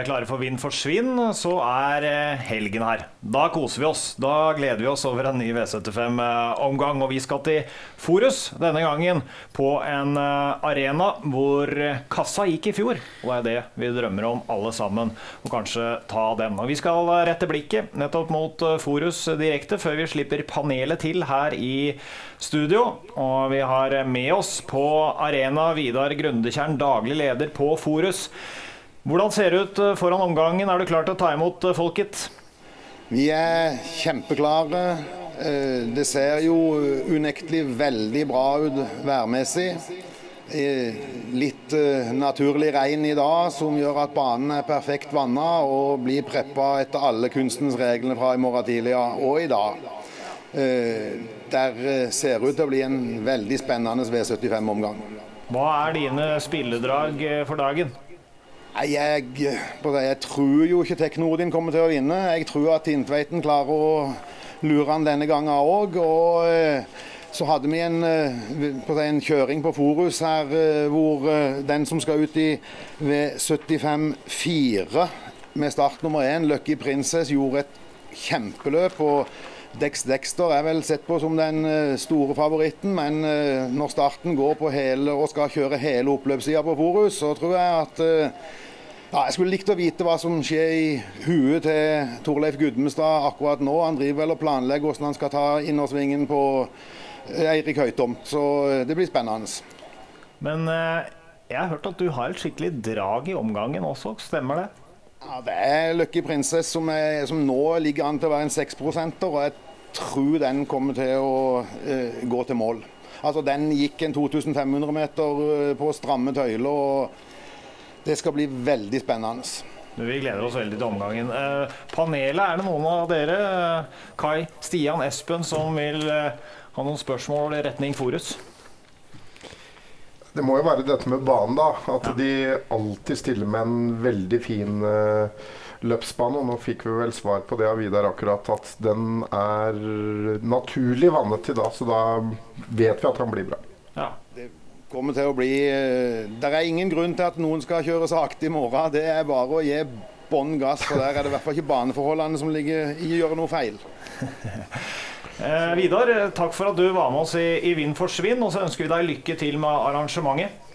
Vi er klare for Vind forsvinn, så er eh, helgen her. Da koser vi oss. Da gleder vi oss over en ny V75-omgang. Og vi skal til Forus denne gangen, på en eh, arena hvor kassa gikk i fjor. Og det er det vi drømmer om alle sammen, og kanskje ta den. Og vi skal rette blikket nettopp mot eh, Forus direkte, før vi slipper panelet til her i studio. Og vi har med oss på arena Vidar Grundekjern, daglig leder på Forus. Hvordan ser det ut eh, foran omgangen? Er du klar til å ta imot eh, folket? Vi er kjempeklare. Eh, det ser jo unektelig veldig bra ut værmessig. Litt naturlig regn i dag som gjør at banen er perfekt vanna og blir preppa etter alle kunstens reglene fra i morgen tidlig og i dag. Der ser ut til å bli en veldig spennende V75-omgang. Hva er dine spilledrag for dagen? Jeg, jeg, tror jo ikke Teknodin kommer til å vinne. Jeg tror at Tintveiten klarer å lure han denne gangen òg. Og eh, så hadde vi en, eh, en, kjøring på Forus her eh, hvor den som skal ut i V75-4 med start nummer én, Lucky Princess, gjorde et kjempeløp. og Dex Dexter er vel sett på som den store favoritten, men når starten går på hele og skal kjøre hele oppløpssida på Forus, så tror jeg at ja, jeg skulle likt å vite hva som skjer i huet til Torleif Gudmestad akkurat nå. Han driver vel og planlegger hvordan han skal ta innersvingen på eh, Eirik Høytomt. Så eh, det blir spennende. Men eh, jeg har hørt at du har et skikkelig drag i omgangen også, stemmer det? Ja, Det er Lucky Princess som, er, som nå ligger an til å være en 6% og jeg tror den kommer til å uh, gå til mål. Altså Den gikk en 2500 meter på stramme tøyler. og det skal bli veldig spennende. Vi gleder oss veldig til omgangen. Eh, panelet, er det noen av dere, Kai, Stian, Espen, som vil eh, ha noen spørsmål i retning Forus? Det må jo være dette med banen, da. At ja. de alltid stiller med en veldig fin uh, løpsbane. Og nå fikk vi vel svar på det av Vidar akkurat, at den er naturlig vannet til da. Så da vet vi at han blir bra. Ja. Det kommer til å bli eh, Det er ingen grunn til at noen skal kjøre sakte i morgen. Det er bare å gi bånn gass, for der er det i hvert fall ikke baneforholdene som ligger i å gjøre noe feil. eh, Vidar, takk for at du var med oss i, i Vind forsvinn, og så ønsker vi deg lykke til med arrangementet.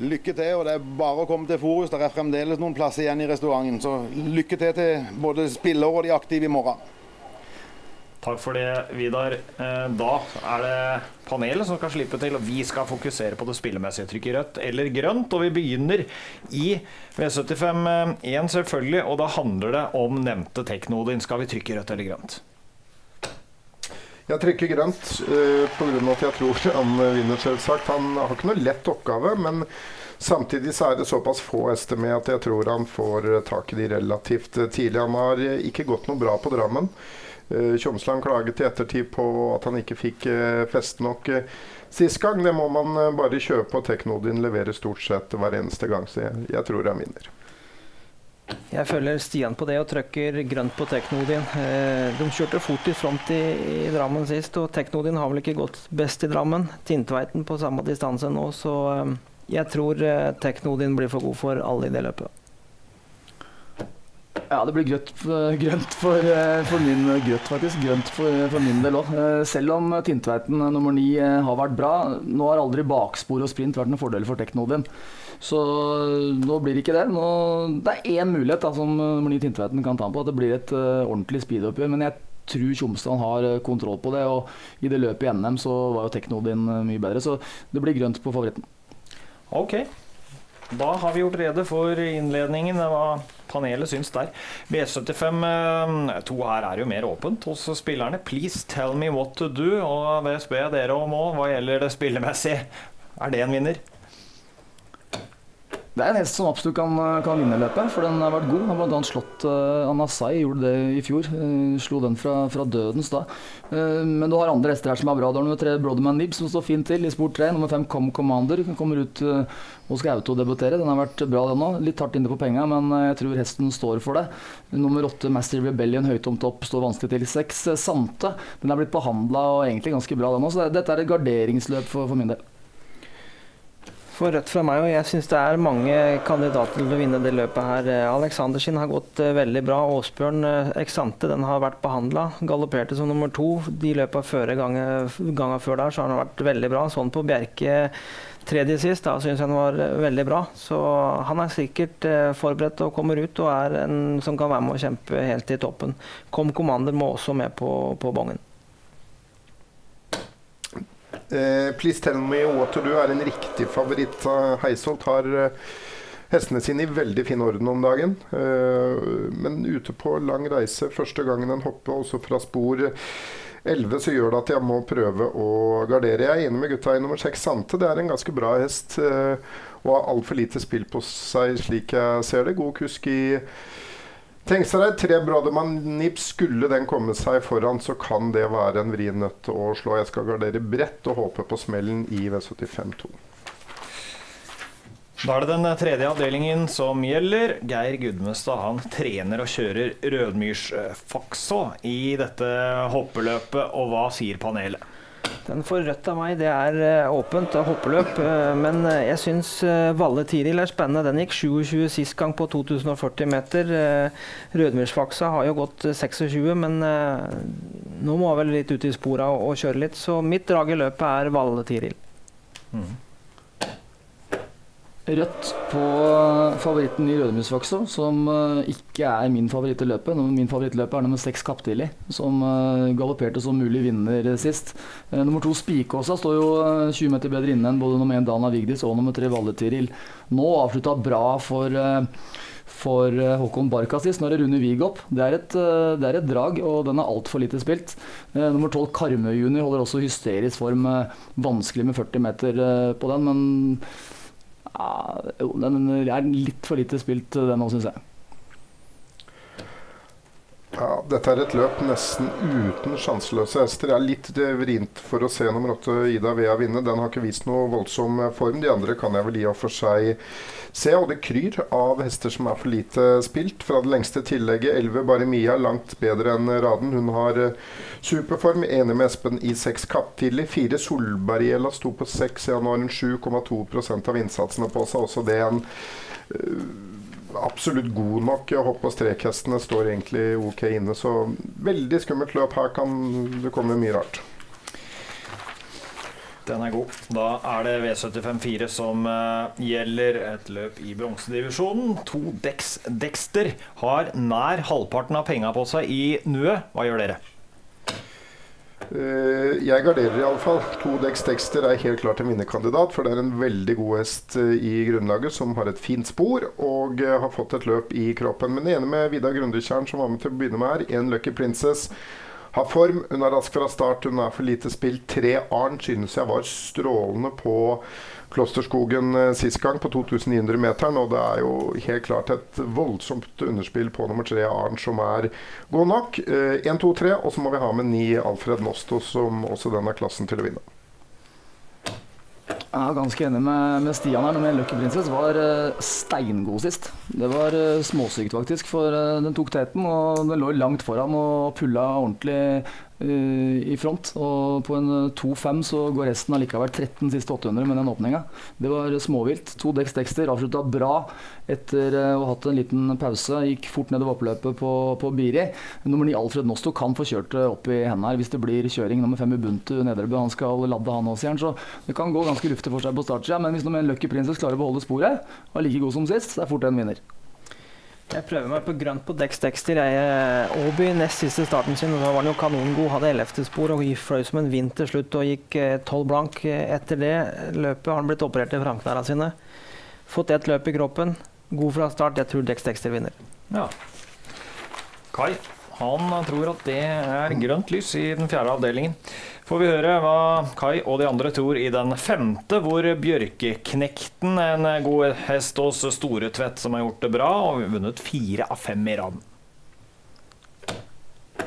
Lykke til, og det er bare å komme til Forus. Det er fremdeles noen plasser igjen i restauranten. Så lykke til til både spillere og de aktive i morgen. Takk for det, Vidar. Eh, da er det panelet som skal slippe til, og vi skal fokusere på det spillemessige. Trykke rødt eller grønt, og vi begynner i V75-1 selvfølgelig, og da handler det om nevnte Teknodin. Skal vi trykke rødt eller grønt? Jeg trekker grønt uh, pga. at jeg tror han vinner, selvsagt. Han har ikke noe lett oppgave, men Samtidig så er det såpass få hester med at jeg tror han får tak i de relativt tidlig. Han har ikke gått noe bra på Drammen. Eh, Tjomsland klaget i ettertid på at han ikke fikk eh, feste nok eh, sist gang. Det må man bare kjøpe, og Teknodin leverer stort sett hver eneste gang. Så jeg, jeg tror han vinner. Jeg følger Stian på det og trykker grønt på Teknodin. De kjørte fort i front i, i, Drammen sist, og Teknodin har vel ikke gått best i Drammen. Tintveiten på samme distanse nå, så jeg tror Teknodin blir for god for alle i det løpet. Ja, det blir grønt, grønt for, eh, for, min grønt faktisk. Grønt for, for min del òg. Eh, selv om Tintveiten nummer ni eh, har vært bra, nå har aldri bakspor og sprint vært en fordel for Teknodin. Så nå blir det ikke det. Nå, det er én mulighet da, som nummer ni Tintveiten kan ta på, at det blir et uh, ordentlig speedoppgjør. Men jeg tror Tjomsland har kontroll på det, og i det løpet i NM så var jo Teknodin mye bedre. Så det blir grønt på favoritten. Ok. Da har vi gjort rede for innledningen. Hva panelet syns der. V75 2 eh, her er jo mer åpent hos spillerne. Please tell me what to do. Og det spør jeg dere om òg. Hva gjelder det spillemessige? Er det en vinner? Det er en hest som absolutt kan, kan vinne løpet, for den har vært god. Han bl.a. slått uh, Anasai, gjorde det i fjor. Uh, slo den fra, fra dødens da. Uh, men du har andre hester her som er bra. Du har nummer tre Broderman Nib som står fint til i sport 3. Nummer fem Com Commander kommer ut uh, og skal autodebutere. Den har vært bra, den òg. Litt hardt inne på penga, men jeg tror hesten står for det. Nummer åtte Master Rebellion høyt om topp står vanskelig til. Seks Sante. Den er blitt behandla og egentlig ganske bra, den òg. Så dette er et garderingsløp for, for min del. Får rødt fra meg, og jeg syns det er mange kandidater til å vinne det løpet her. Aleksandersen har gått uh, veldig bra. Åsbjørn Eksante Exante den har vært behandla. Galopperte som nummer to. De løpa før gangen før der så har han vært veldig bra. Sånn på Bjerke tredje sist, da syns jeg han var uh, veldig bra. Så han er sikkert forberedt og kommer ut og er en som kan være med å kjempe helt i toppen. Kom Commander må også med på, på bongen. Eh, please tell me du er en riktig favoritt. Heisholt har eh, hestene sine i veldig fin orden om dagen. Eh, men ute på lang reise, første gangen en hopper, også fra spor 11, så gjør det at jeg må prøve å gardere. Jeg er enig med gutta i nummer 6, Sante. Det er en ganske bra hest. Og har altfor lite spill på seg, slik jeg ser det. God kusk i Tenk seg deg tre Brodermann Nips. Skulle den komme seg foran, så kan det være en vrien nøtt å slå. Jeg skal gardere bredt og håpe på smellen i V75-2. Da er det den tredje avdelingen som gjelder. Geir Gudmestad han trener og kjører Rødmyrsfakså i dette hoppeløpet. Og hva sier panelet? Den får rødt av meg. Det er uh, åpent hoppeløp. Uh, men uh, jeg syns Valle Tiril er spennende. Den gikk 27 sist gang på 2040 meter. Rødmyrsfaksa har jo gått 26, men nå må jeg vel litt ut i spora og, kjøre litt. Så mitt drag i løpet er Valle Tiril. Mm. Rødt på favoritten i Rødemusvakso, som uh, ikke er min favoritt i løpet. Min favoritt er nummer seks Kapptidlig, som uh, galopperte som mulig vinner sist. Uh, nummer to Spikåsa står jo 20 meter bedre inne enn både nummer én Dana Vigdis og nummer tre Valletiril. Nå avslutta bra for for Håkon Barka sist. Nå er det runder Vig opp. Det er, et, det er et drag, og den er altfor lite spilt. nummer tolv Karmøy Junior holder også hysterisk form. vanskelig med 40 meter på den, men ja, den er litt for lite spilt, den òg, syns jeg. Ja, dette er et løp nesten uten sjanseløse hester. Det er litt vrient for å se nummer åtte Ida Vea vinne. Den har ikke vist noe voldsom form. De andre kan jeg vel i og for seg se. Og det kryr av hester som er for lite spilt. Fra det lengste tillegget 11 Barimia langt bedre enn Raden. Hun har eh, superform. Enig med Espen i seks kapp tidlig. Fire Solbergiela sto på seks. Ja, nå har hun 7,2% av innsatsene på seg. Også det en absolutt god nok. Hopp- og strekhestene står egentlig ok inne. Så veldig skummelt løp. Her kan det komme mye rart. Den er god. Da er det V75-4 som uh, gjelder et løp i bronsedivisjonen. To Dex Dexter har nær halvparten av penga på seg i nuet. Hva gjør dere? Uh, jeg garderer iallfall. To Dex er helt klart en vinnerkandidat. For det er en veldig god hest uh, i grunnlaget som har et fint spor og har fått et løp i kroppen. Men enig med Vidar Grundetjern, som var med til å begynne med her. En Lucky Princess har form. Hun er rask fra start, hun er for lite spilt. Tre Arn synes jeg var strålende på Klosterskogen eh, sist gang, på 2900-meteren. Og det er jo helt klart et voldsomt underspill på nummer tre Arn som er god nok. Én, to, tre, og så må vi ha med ni Alfred Nosto, som også den er klassen til å vinne. Jeg er ganske enig med, med Stian her. Med Lucky Princess var uh, steingod sist. Det var uh, småsykt, faktisk. For uh, den tok teten, og den lå langt foran og pulla ordentlig i front. Og på en 2-5 så går resten allikevel 13 siste 800 med den åpninga. Det var småvilt. To dekks tekster, avslutta bra etter å ha hatt en liten pause. Gikk fort nedover oppløpet på, på Biri. Nummer 9 Alfred Nosto kan få kjørt opp i hendene her hvis det blir kjøring. Nummer 5 Ubuntu Nedrebø, han skal ladde han også igjen. Så det kan gå ganske luftig for seg på startsida. Men hvis nummer 1 Lucky Princess klarer å beholde sporet, er like god som sist, så er fort en vinner. Jeg prøver meg på grønt på Dex Dexter. Aaby nest siste starten sin. Da var han jo kanongod. Hadde ellevte spor og fløy som en vind til slutt og gikk eh, tolv blank. Etter det løpet har han blitt operert i framknærne sine. Fått ett løp i kroppen. God fra start. Jeg tror Dex Dexter vinner. Ja. Kai han tror at det er grønt lys i den fjerde avdelingen. Får vi høre hva Kai og de andre tror i den femte, hvor Bjørkeknekten, en god hest hos Storetvedt, som har gjort det bra, og vunnet fire av fem i raden.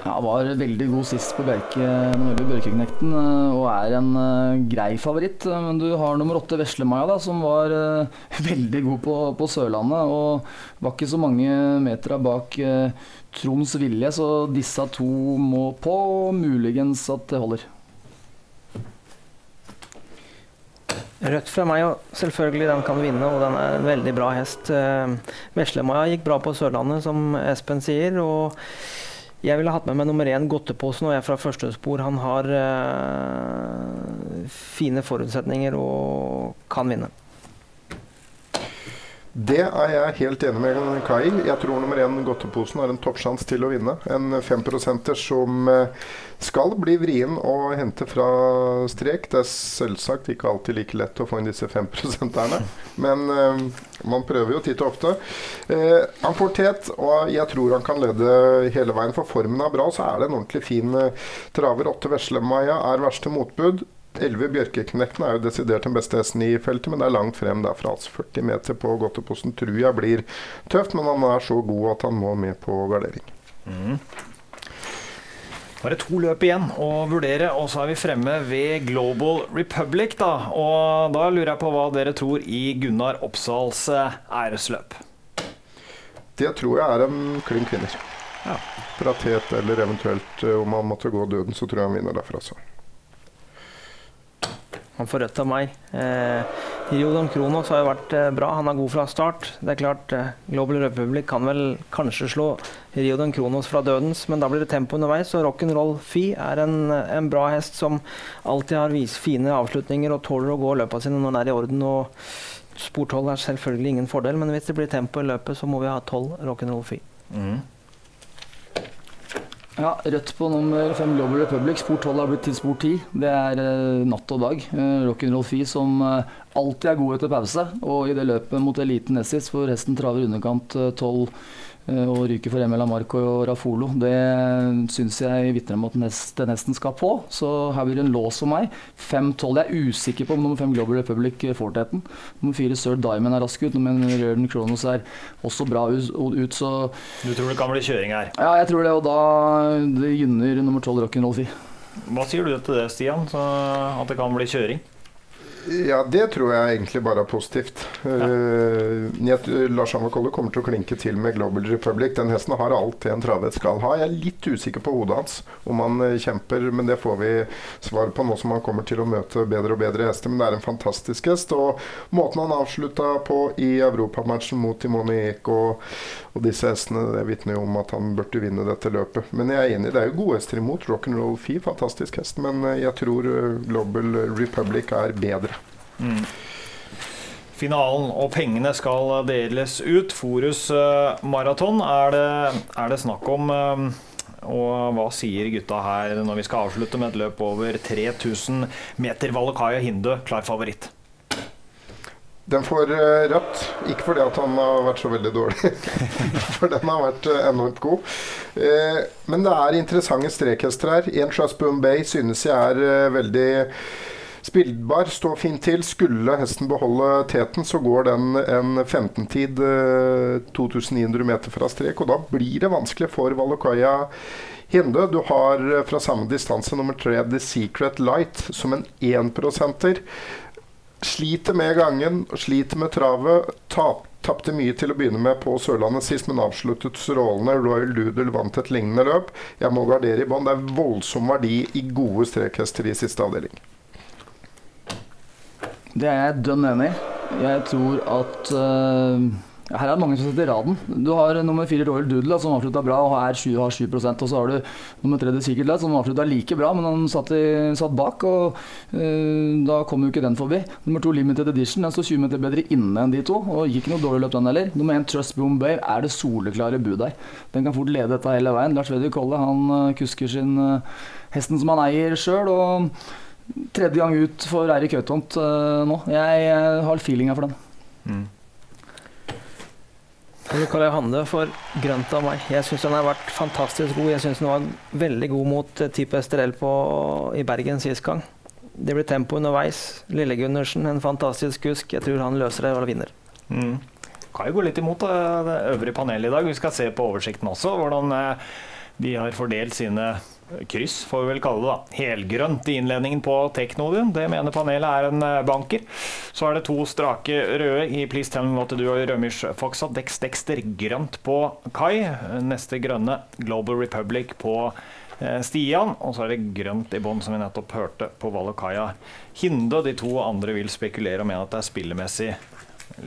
Ja, var veldig god sist på Bjerke, Bjørkeknekten eh, og er en uh, grei favoritt. Men du har nummer åtte Veslemaja, da, som var uh, veldig god på, på, Sørlandet. Og var ikke så mange meter bak uh, Troms Vilje, så disse to må på. Muligens at det holder. Rødt fra meg, selvfølgelig den kan vinne, og den er en veldig bra hest. Uh, Veslemaja gikk bra på Sørlandet, som Espen sier. og jeg ville hatt med meg nummer én Godteposen, og jeg er fra første spor. Han har uh, fine forutsetninger og kan vinne. Det er jeg helt enig med Kai Jeg tror nummer én Godteposen har en toppsjanse til å vinne. En femprosenter som eh, skal bli vrien å hente fra strek. Det er selvsagt ikke alltid like lett å få inn disse femprosenterne, men uh, man prøver jo titt og ofte. Uh, han får tet, og jeg tror han kan lede hele veien, for formen er bra. Så er det en ordentlig fin traver. Åtte Veslemaja er verste motbud. 11 Bjørkeknekken er jo desidert den beste hesten i feltet, men det er langt frem derfra. Altså 40 meter på Godteposten tror jeg blir tøft, men han er så god at han må med på gardering. Mm. Bare to løp igjen å vurdere, og så er vi fremme ved Global Republic. Da og da lurer jeg på hva dere tror i Gunnar Oppsals eh, æresløp. Det tror jeg er en klin kvinner. Ja. Fra tet eller eventuelt eh, om han måtte gå døden, så tror jeg han vinner derfra. Så. Han får rødt av meg. Eh, Riodon Kronos har jo vært eh, bra. Han er god fra start. Det er klart, eh, Global Republic kan vel kanskje slå Riodon Kronos fra dødens, men da blir det tempo underveis. Og Rock'n'Roll Fi er en, en, bra hest som alltid har vist fine avslutninger og tåler å gå løpa sine når den er i orden. og Sporthold er selvfølgelig ingen fordel, men hvis det blir tempo i løpet, så må vi ha 12 Rock'n'Roll Fi. Mm. Ja, Rødt på nummer fem Global Republic. Spor 12 har blitt til spor 10. Det er uh, natt og dag. Uh, Rock'n'Roll Fee som uh, alltid er god etter pause. Og i det løpet mot eliten Nessis, hvor hesten traver underkant 12 Eh, og ryker for Emil Amarco og Rafolo. Det syns jeg vitner om at neste nesten skal på. Så her blir det en lås for meg. 5-12. Jeg er usikker på om nummer 5 Global Republic får teten. Nummer 4 Sir Diamond er rask ut. Nummer Røden Kronos er også bra ut, så Du tror det kan bli kjøring her? Ja, jeg tror det. Og da det gynner nummer 12 Rock'n'Roll Fee. Hva sier du til det, Stian? Så at det kan bli kjøring? Ja, det tror jeg egentlig bare er positivt. Ja. Uh, Lars Hammer Kolle kommer til å klinke til med Global Republic. Den hesten har alt det en travet skal ha. Jeg er litt usikker på hodet hans om han uh, kjemper, men det får vi svar på nå som han kommer til å møte bedre og bedre hester. Men det er en fantastisk hest. Og måten han avslutta på i europamatchen mot Timoniek og, og disse hestene, det vitner jo om at han burde vinne dette løpet. Men jeg er enig, det er jo gode hester imot. Rock'n'Roll Fee, fantastisk hest. Men uh, jeg tror Global Republic er bedre. Mm. Finalen og pengene skal deles ut. Forus maraton er, er, det snakk om. Og hva sier gutta her når vi skal avslutte med et løp over 3000 meter? Valakaya Hindu, klar favoritt. Den får uh, rødt, ikke fordi at han har vært så veldig dårlig, for den har vært enormt god. men det er interessante strekhester her. En slags Bay synes jeg er veldig Spillbar står fint til. Skulle hesten beholde teten, så går den en 15-tid 2900 eh, meter fra strek, og da blir det vanskelig for Valokaya Hinde. Du har eh, fra samme distanse nummer tre The Secret Light som en énprosenter. Sliter med gangen, sliter med travet. Tap, Tapte mye til å begynne med på Sørlandet sist, men avsluttet strålende. Royal Doodle vant et lignende løp. Jeg må gardere i bånn. Det er voldsom verdi i gode strekhester i siste avdeling. Det er jeg dønn enig i. Jeg tror at uh, her er det mange som setter raden. Du har nummer fire Royal Doodle som avslutta bra og er 7, har 7 og så har du nummer tre Secret Light som avslutta like bra, men han satt, i, satt bak, og uh, da kom jo ikke den forbi. Nummer to Limited Edition den står 20 meter bedre inne enn de to, og gikk ikke noe dårlig løp den heller. Nummer én Trust Boom Bay er det soleklare bud der. Den kan fort lede dette hele veien. Lars Veddy Kolle han uh, kusker sin hesten som han eier sjøl. Tredje gang ut for Eirik Høytomt uh, nå. Jeg, jeg har feelinga for den. Mm. Karl Hande for grønt av meg. Jeg syns han har vært fantastisk god. Jeg syns han var veldig god mot uh, Type Estrell i Bergen sist gang. Det blir tempo underveis. Lille Gundersen, en fantastisk kusk. Jeg tror han løser det og vinner. Mm. Kan jo gå litt imot uh, det øvrige panelet i dag. Vi skal se på oversikten også. hvordan uh, de har fordelt sine kryss, får vi vel kalle det. da. Helgrønt i innledningen på Teknodien. Det mener panelet er en eh, banker. Så er det to strake røde i Please Tell Me What To Do og Rømish Foxa. Dex Dexter grønt på Kai. Neste grønne Global Republic på eh, Stian, og så er det grønt i bånn, som vi nettopp hørte på Valokaya. Hinde de to andre vil spekulere og mene at det er spillemessig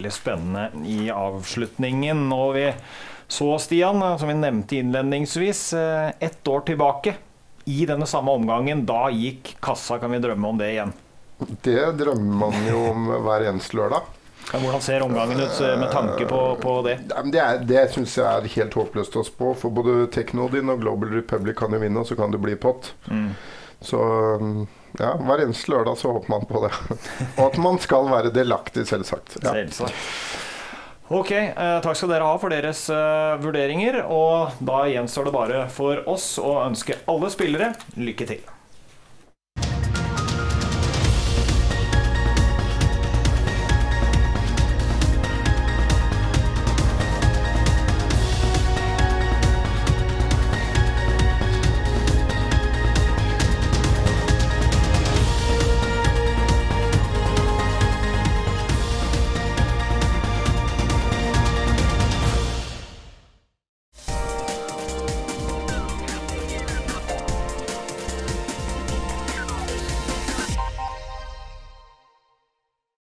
litt spennende i avslutningen. Og vi så, Stian, som vi nevnte innledningsvis, eh, ett år tilbake i denne samme omgangen. Da gikk kassa, kan vi drømme om det igjen. Det drømmer man jo om hver eneste lørdag. Hvordan ser omgangen ut eh, med tanke på, på det? Det, er, det syns jeg er helt håpløst å spå. For både Technodin og Global Republic kan jo vinne, og så kan det bli pott. Mm. Så ja, hver eneste lørdag så håper man på det. og at man skal være delaktig, selvsagt. Ja. selvsagt. Ok, eh, takk skal dere ha for deres eh, vurderinger. Og da gjenstår det bare for oss å ønske alle spillere lykke til.